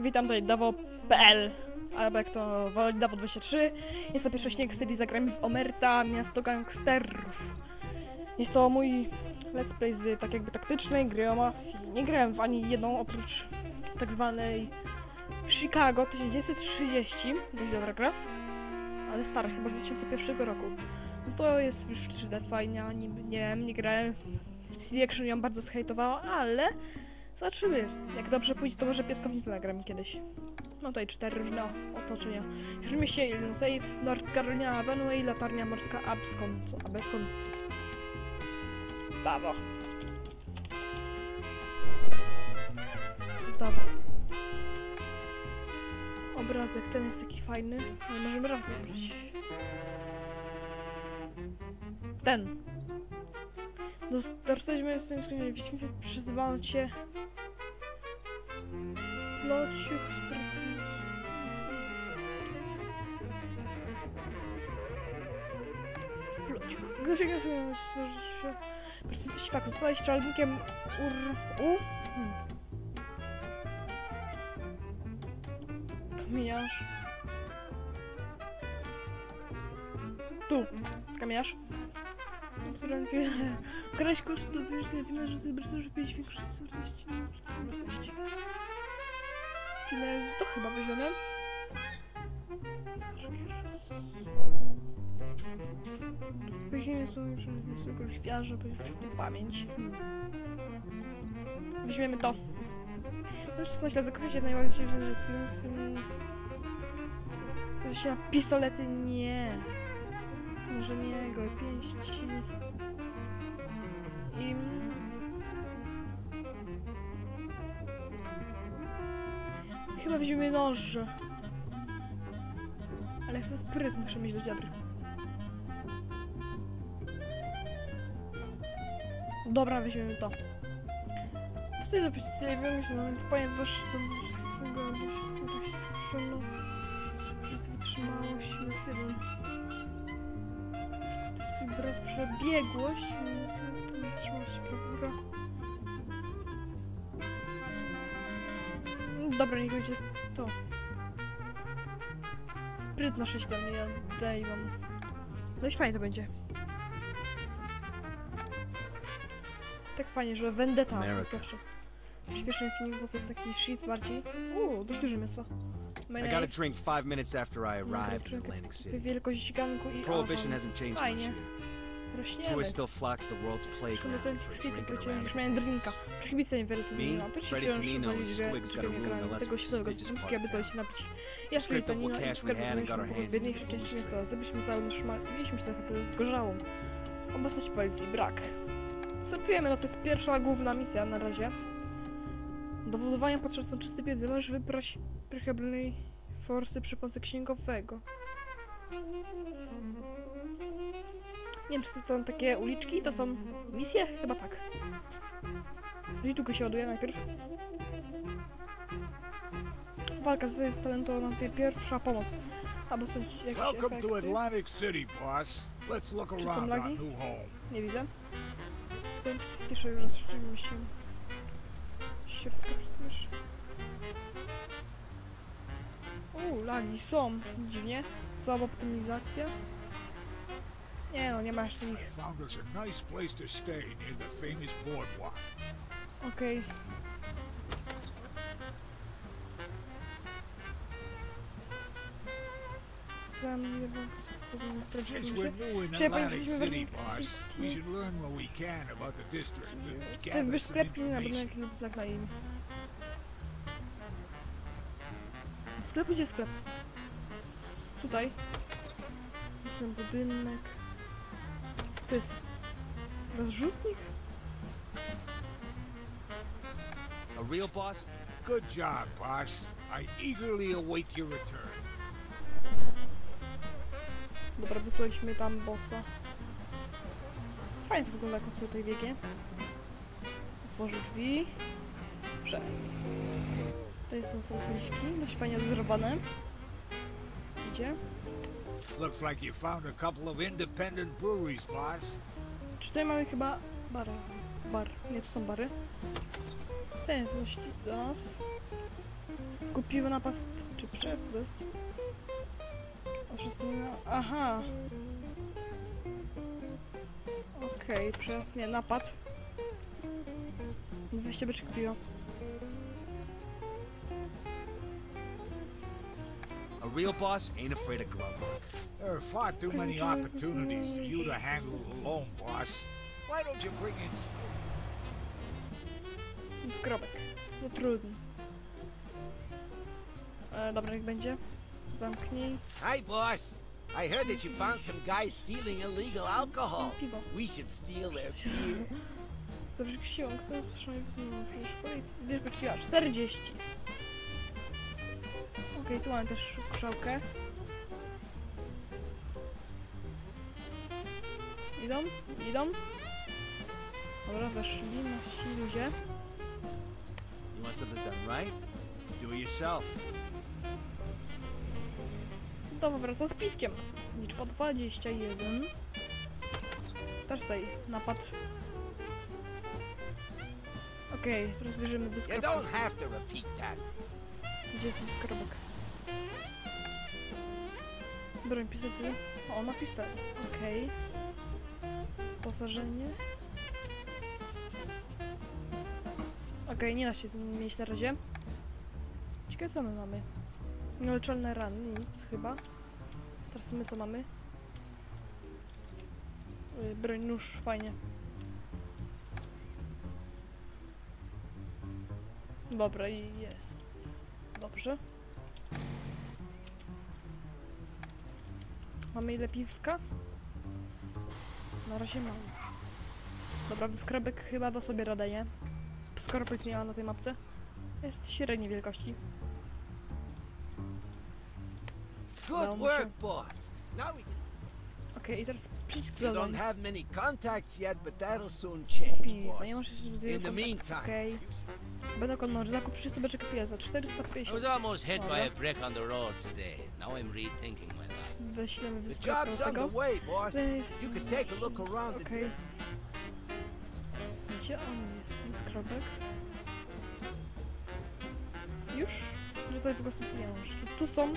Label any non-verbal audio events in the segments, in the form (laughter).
Witam tutaj Dawo.pl albo jak to woli Dawo23. Jest to pierwszy śnieg serii Zagramy w Omerta, miasto gangsterów. Jest to mój let's play z tak jakby taktycznej gry o mafii. Nie grałem w ani jedną oprócz tak zwanej Chicago 1930. Dość dobra gra. Ale stara, chyba z 2001 roku. No to jest już 3D fajnie, nie, nie nie grałem. CD Action ją bardzo zhejtowała, ale zobaczymy. Jak dobrze pójdzie, to może piaskownicę nagramy kiedyś. No tutaj cztery różne otoczenia. W mieście Illinois, North Carolina, Avenue, latarnia morska Abscon. Co? Abescon? Dawo. Dawo. Obrazek ten jest taki fajny, ale możemy raz zagrać. Ten. Dostaliśmy z tym. Przyzywam cię. Lociuch sprytny. Lociuch. Gdy się nie zmienia, że pracowitość faktu. Zostałeś strzelnikiem ur... u... Hmm. Kamieniarz. Tu. Kamieniarz. Grać koszt do bieżnej wina, że bardzo że 5 większość 40 40. Chwilę, to chyba weźmiemy. Wychylnie słowo przewodniczącego lichwiarza, pamięć. Weźmiemy to. No 16 lat zakochać się najładniejszym z tym... To się pistolety nie. Może nie, gołe pięści. I... Chyba weźmiemy noże. Ale chcę spryt, muszę mieć do dziabry. Dobra, weźmiemy to. Jest zapisać? Nie wiem, że ponieważ to twojego twojego spryt wytrzymałość minus jeden. Twój brat przebiegłość minus jeden wytrzymałość brawura. Dobra, niech będzie to. Spryt na 6 tam nie daję wam. Dość fajnie to będzie. Tak fajnie, że vendetta America. zawsze. Przyspieszony film, bo to jest taki shit bardziej. Uuu, dość duże miasto. My I got a drink five minutes after I arrived in Atlantic City. Wielkość gangu i Prohibition hasn't changed much here. Rośniemy. Szkoda, ten a powiedziałem, of miałem drinka. Prohibicja niewiele to zmieniła. To się wziąłem and że the ekranu tego prestigious whisky, aby cały się napić. Ja Scraped up Tonino what i cash we skarb had and got our byliśmy hands w the części miasta. Zdobyliśmy całą naszą Mieliśmy się gorzałą. Obecność policji, brak. Sortujemy, no to jest pierwsza główna misja na razie. Do budowania potrzebne są czyste pieniądze. Możesz wybrać prehebrnej forsy przy pomocy księgowego. Nie wiem, czy to są takie uliczki, to są misje? Chyba tak. Dość długo się ładuje najpierw. Walka z talentu o nazwie pierwsza pomoc. Albo są jakieś Welcome to. Atlantic City, boss. Let's look Czy są lagi? Nie widzę. To pierwszy raz rzeczywiście się... się wtrącisz. Uuu, lagi są. Dziwnie. Słaba optymalizacja. Nie no, nie ma jeszcze ich. Found us a nice place to stay near the famous boardwalk. Okej. Tam nie Since we're new in Atlantic City, w boss, City? we should learn what we can about the district and Chcę gather być some sklepie na information. budynek lub zaklejmy. Sklep gdzie sklep? Tutaj. Jest ten budynek. To jest rozrzutnik? A real boss? Good job, boss. I eagerly await your return. Dobra, wysłaliśmy tam bossa. Fajnie to wygląda, jak on sobie tutaj biegnie. Otworzył drzwi. Wszedł. Tutaj są samochodziki, dość fajnie zrobione. Idzie. Looks like you found a couple of independent breweries, boss. Czy tutaj mamy chyba bara? Bar. Nie, to są bary. Ten jest dość do nas. Kupiły napast... czy przez to jest? Oszustwo- Aha. Okej, przez nie, napad. Weźcie beczek piwa. A real boss ain't afraid of grunt work. There are far too many opportunities for you to handle alone, boss. Why don't you bring in Skrobek. Za trudny. E, dobra, niech będzie. Zamknij. Hi, boss. I heard that you found some guys stealing illegal alcohol. Piwo. We should steal their beer. Zabrzeg siłą. Kto jest potrzebny wysunął? Przecież policja. Bierz 40. Okej, tu mamy też krzałkę. Idą? Idą? Dobra, weszli nasi ludzie. You want something done right? Do it yourself. Dobra, wraca z piwkiem. Liczba 21. Teraz tutaj napad. Okej, teraz bierzemy do that. Gdzie jest skarbek? Broń pistolety. O, ma pistolet. Okej. Posażenie. Okej, nie da się tym mieć na razie. Ciekawe co my mamy. Nieleczalne rany, nic chyba. Teraz my co mamy? Y, Broń, nóż, fajnie. Dobra, i jest. Dobrze. Mamy ile piwka? Na razie mamy. Dobra, skrobek chyba da sobie radę, nie? Skoro policji nie ma na tej mapce. Jest średniej wielkości. Good work, boss. Now we Okej, i teraz przycisk you don't have many contacts yet, but that'll soon change, Piwa, nie boss. masz jeszcze In zbyt the meantime, Okej. Będę konąć, zakup 30 beczek za I was 450. almost hit by a brick on the road today. Now I'm rethinking my life. Do tego. underway, boss. You can take a look around. Gdzie on jest? Wyskrobek. Już? Że tutaj w ogóle są pieniążki. Tu są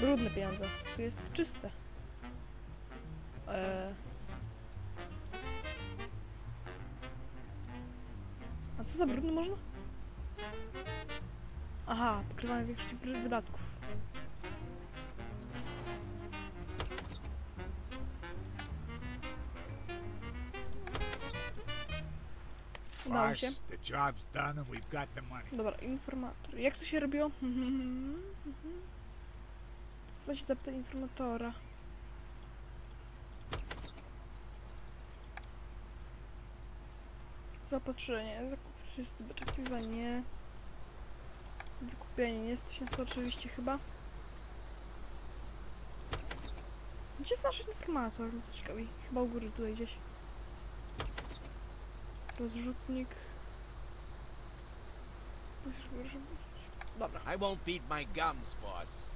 brudne pieniądze. Tu jest czyste. Eee. A co za brudne można? Aha, pokrywanie większości wydatków. Udało się. Dobra, informator. Jak to się robiło? (laughs) Znacie zapytaj informatora. Zaopatrzenie, zakup 30 beczek nie. Wykupienie, nie jest 1100 oczywiście chyba. Gdzie jest nasz informator? No co ciekawi. Chyba u góry tutaj gdzieś. Rozrzutnik. Dobra. I won't beat my gums, boss.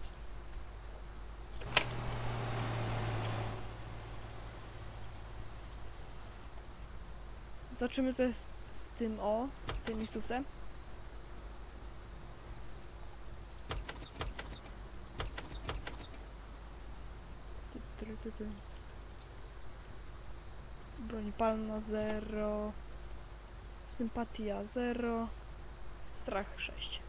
Zobaczymy co jest w tym o, w tym miejscówce. Broń palna 0. Sympatia 0. Strach 6.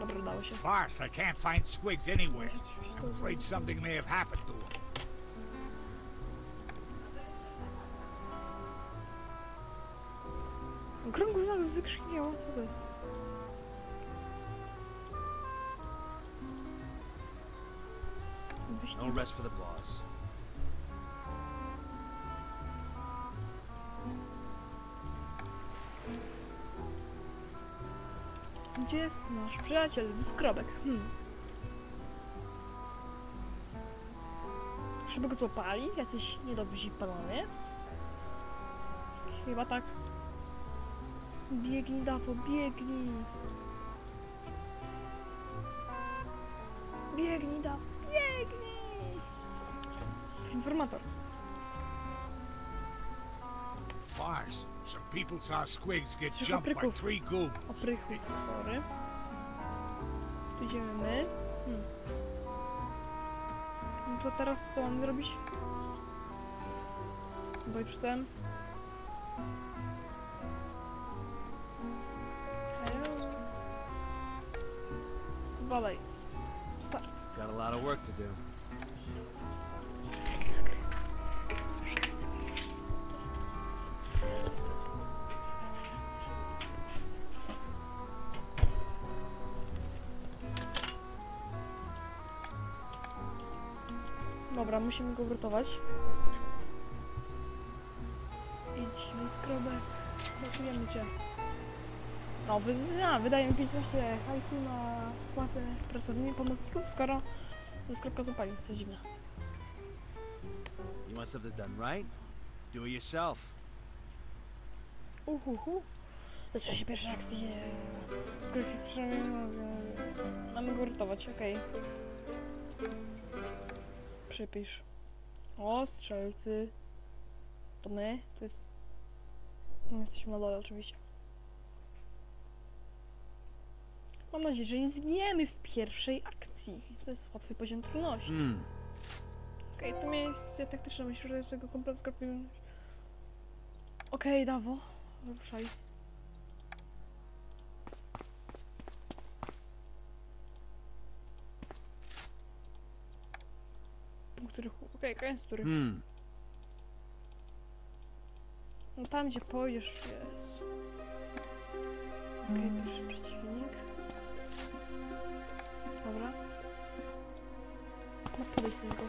Dobra, udało się. Boss, I can't find Squigs anywhere. I'm afraid something may have happened to him. Okrągły znak z wykrzyknięło, co to jest? No rest for the boss. Gdzie jest nasz przyjaciel? Skrobek. Hmm. Żeby go złapali? Jacyś niedobrzy panowie? Chyba tak. Biegnij, Dafo, biegnij. Biegnij, Dafo, biegnij. Informator. Boss, some people saw Squigs get Trzech jumped by opryków. three goons. Oprychów, sorry. Tu idziemy my. Hmm. No to teraz co mamy zrobić? Bo już ten. Start. Got a lot of work to do. Dobra, musimy go uratować. Idź, skrobek. Ratujemy cię. No, wy, a, wydajemy 15 hajsu na płacę pracowników, pomocników, skoro to skropka zapali. To dziwne. You want something done right? Do it yourself. Uhuhu. Zaczyna się pierwsza akcja. Skropki z Mamy go uratować, okej. Przypisz. O, strzelcy. To my? To jest... Nie jesteśmy na dole oczywiście. Mam nadzieję, że nie zginiemy w pierwszej akcji. To jest łatwy poziom trudności. Hmm. Okej, to miejsce taktyczne. Myślę, że jest jego komplet skropiony. Okej, Dawo. Ruszaj. Punkt ruchu. Okej, koniec tury. Hmm. No tam, gdzie pojedziesz, jest. Okej, pierwszy przeciwnik. Dobra. Do niego.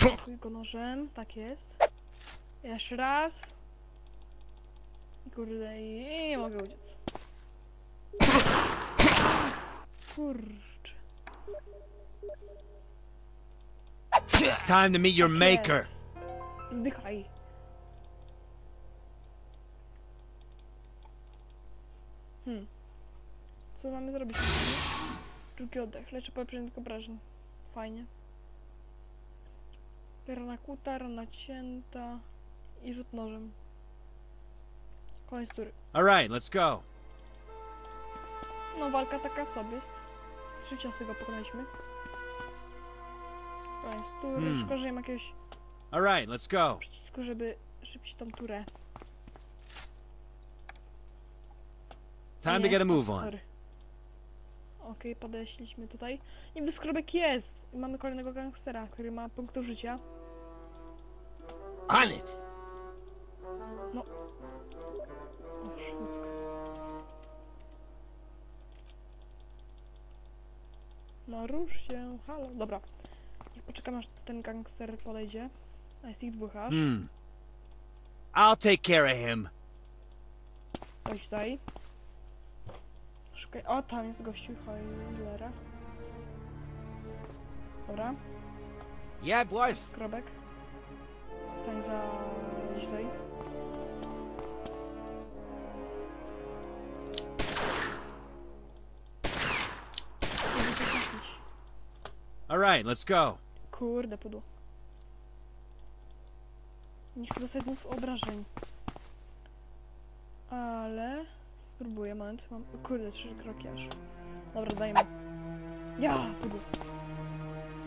Zaatakuj go nożem, tak jest. Jeszcze raz. I Kurde, i nie mogę uciec. Kurczę. Time to meet your Tak maker. jest. Zdychaj. Hmm. Co mamy zrobić? Drugi oddech. Leczę poprzednich obrażeń. Fajnie. Rana kuta, rana cięta i rzut nożem. Koniec tury. All right, let's go. No walka taka sobie. Z trzy ciosy go pokonaliśmy. Koniec tury. Hmm. Szkoda, że nie ma jakiegoś All right, let's go. przycisku, żeby szybciej tą turę. Time to Nie, get a move on. sorry. Okej, podeszliśmy tutaj. I wyskrobek jest! I mamy kolejnego gangstera, który ma punktów życia. On it! O, szwuck. No rusz się, halo. Dobra. Niech poczekam aż ten gangster podejdzie. A jest ich dwóch aż. Hmm. I'll take care of him. Chodź tutaj. Szukaj. O, tam jest gościu Heilera. Dobra, Yeah, boys. skrobek. Stań za gdzieś tutaj. Żeby to trafić. All right, let's go. Kurde, pudło. Nie chcę dostać znów obrażeń. Ale... Spróbuję, moment. Mam... o Kurde, trzy kroki aż. Dobra, dajmy. Ja! Pudło.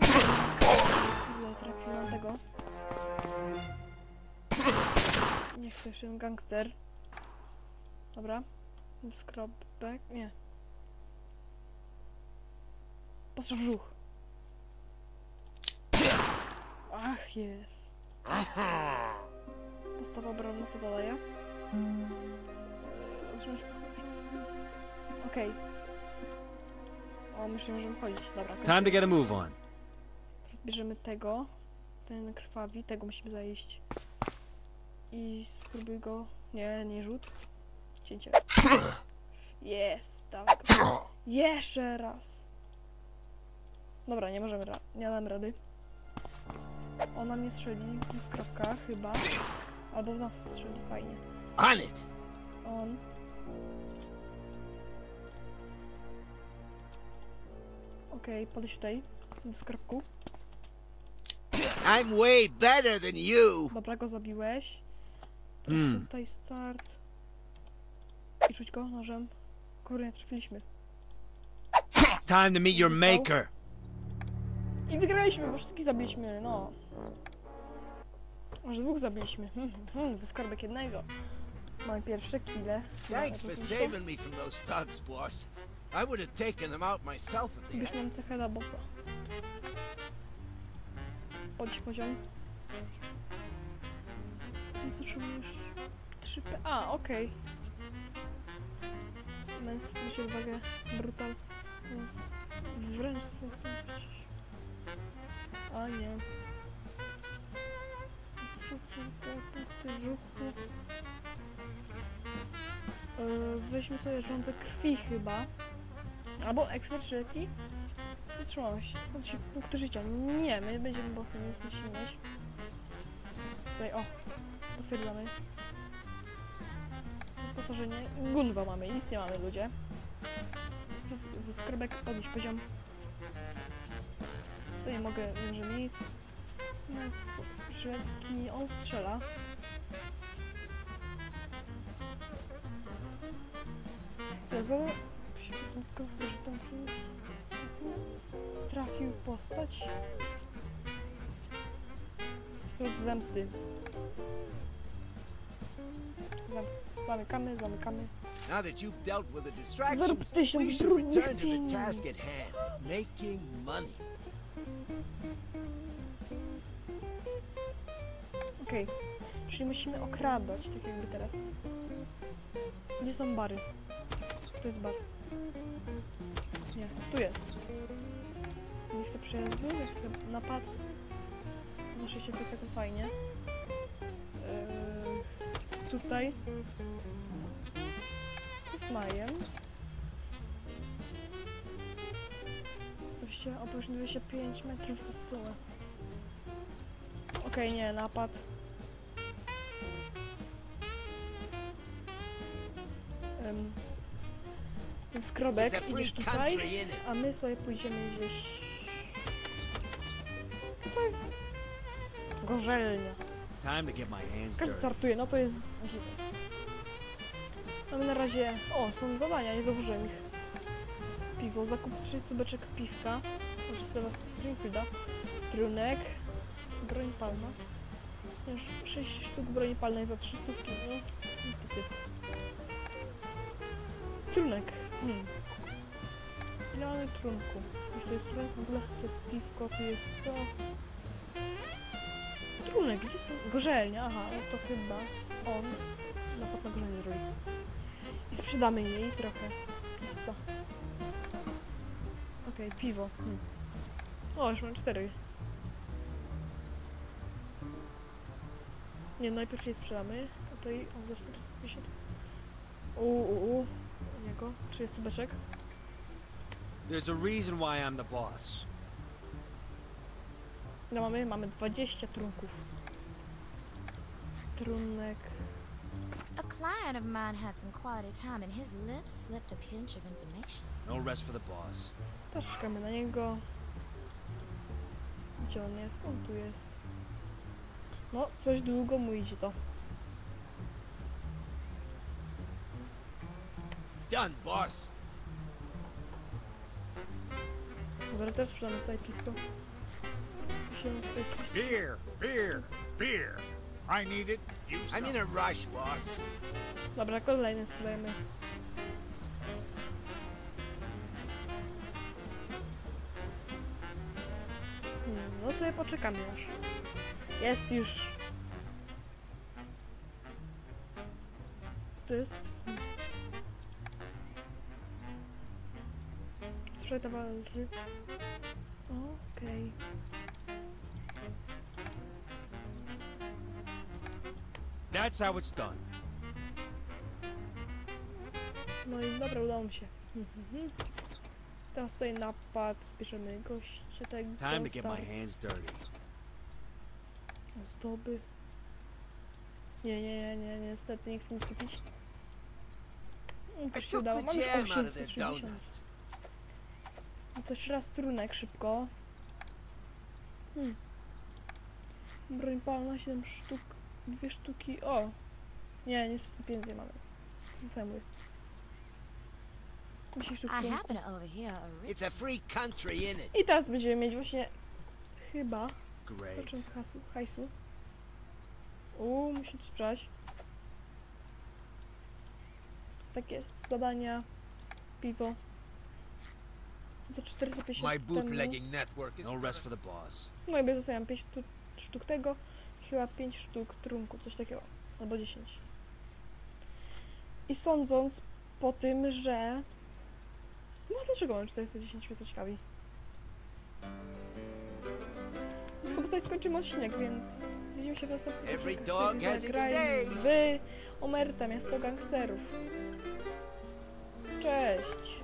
Kurde, trafiłam tego. Niech to jeszcze gangster. Dobra. Skrobek. Nie. Patrzę w brzuch. Ach, jest. Postawa obronna, co to daje? Otrzymasz- Okej. O, myślę, że możemy chodzić. Dobra, Time to get a move on. Teraz bierzemy tego. Ten krwawi, tego musimy zajeść. I spróbuj go. Nie, nie rzut. Cięcie. Jest, go. Jeszcze raz. Dobra, nie możemy, nie dam rady. Ona mnie strzeli w skrawkach chyba. Albo w nas strzeli, fajnie. On it! On. Okej, podejdź tutaj. W skrawku. I'm way better than you. Dobra, go zabiłeś. Teraz Hmm. tutaj start. I czuć go nożem. Kurde, nie trafiliśmy. Time to meet your maker. I wygraliśmy, bo wszystkich zabiliśmy, no. Aż dwóch zabiliśmy. Hmm, hmm, hmm, wyskarbek jednego. Mamy pierwsze kile. Thanks for saving me from those thugs, boss. I would have taken them out myself if they had. mam cechę dla bossa. Podź poziom. Co zatrzymujesz? 3P. A, okej. Męstwo, zwróć uwagę. Brutal. Wręcz. A nie. Punkty ruchu. Yy, Weźmy sobie rządzę krwi chyba. Albo ekspert strzelecki? Wytrzymałość. Znaczy punkty życia. Nie, my będziemy bossem, więc musimy mieć. Tutaj, o. Potwierdzamy. Wyposażenie. Gunwa mamy, nic nie mamy, ludzie. Skarbek, podnieść poziom. Tutaj mogę, wiem, że nic. Męstwo strzelecki, on strzela. Za... Świątka że tam trafił postać. Lud zemsty. Zam zamykamy, zamykamy. Now that you've dealt with the distractions, we should return to the task at hand, making money. Okej. Czyli musimy okradać, tak jakby teraz. Gdzie są bary? Tu jest bar. Nie, tu jest. Nie chcę przejazdu, nie chcę napad. Się to jest jako fajnie. Yy, tutaj. Co z Majem? Oprócz 25 metrów za stołem. Okej, nie, napad. Skrobek, idziesz tutaj, a my sobie pójdziemy gdzieś... Tutaj. Gorzelnia. Każdy startuje, no to jest Achilles. Mamy na razie... O, są zadania, nie zauważyłem ich. Piwo, zakup 30 beczek piwka. Może sobie Springfielda. Trunek. Broń palna. Już 6 sztuk broni palnej za 3 sztuki, no. Trunek. Hmm. Mamy trunku? Już to jest trunek, w ogóle to jest piwko, tu jest co? Trunek, gdzie są? Gorzelnia, aha, no to chyba on na gorzelnię zrobi. I sprzedamy jej trochę. Jest to. Okej, piwo. Hmm. O, już mam cztery. Nie, najpierw je sprzedamy, a to i on za 450. Uuu, uu, u. Niego, 30 beczek. There's a reason why I'm the boss. No mamy, mamy 20 trunków. Trunek. A client of mine had some quality time and his lips slipped a pinch of information. No rest for the boss. Też czekamy na niego. Gdzie on jest? On tu jest. No, coś długo mu idzie to. Done, boss. Dobra, też sprzedamy tutaj piwko. Musimy tutaj coś... Beer, beer, beer. I need it. You I'm in a rush, boss. Dobra, sprzedajemy. Hmm, no sobie poczekamy aż. Jest już. Co to jest? Sprzedawalczy. Okej. That's how it's done. No i dobra, udało mi się. Mhm. Teraz tutaj napad, bierzemy goście tego Time to get my hands dirty. Ozdoby. Nie, nie, nie, nie, niestety nie chcę nic kupić. Mm, To się udało, mam już jam out of their 860. to jeszcze raz trunek szybko. Hmm. Broń palna, 7 sztuk, dwie sztuki, o! Nie, niestety pieniędzy nie mamy. Co sobie mówię? 10 sztuk I teraz będziemy mieć właśnie chyba Great. Zobaczymy hasu, hajsu. Uuu, musi to sprzedać. Tak jest, zadania, piwo. Za 450 My bootlegging network is No rest for the boss. No i zostawiam 5 sztuk, tego, i chyba 5 sztuk trunku, coś takiego. Albo 10. I sądząc po tym, że... No dlaczego mam 410, mnie to ciekawi. Tylko tutaj skończymy odcinek, więc widzimy się w następnym Every odcinku. dog Czyli has its zagrajmy day. w Omerta, miasto gangsterów. Cześć!